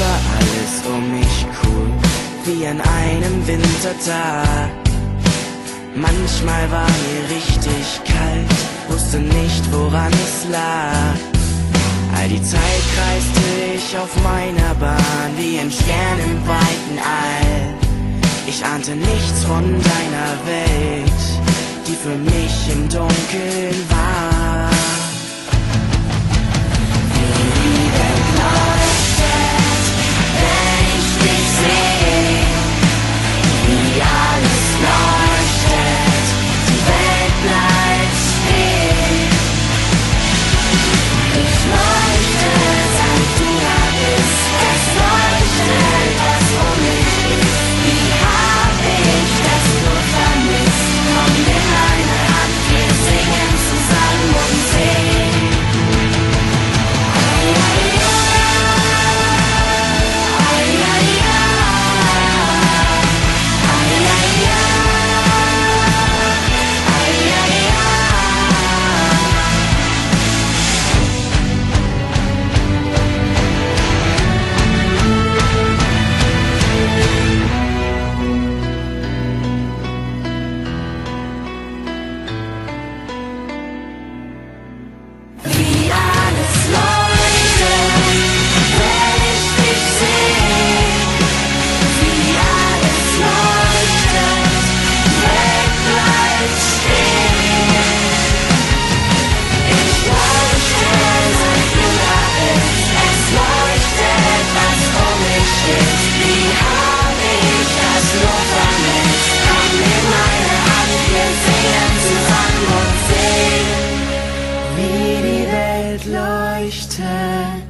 war alles um mich cool, wie an einem Wintertag. Manchmal war mir richtig kalt, wusste nicht, woran es lag. All die Zeit kreiste ich auf meiner Bahn, wie ein Stern im weiten All. Ich ahnte nichts von deiner Welt, die für mich im Dunkeln war. smile Welt leuchtet.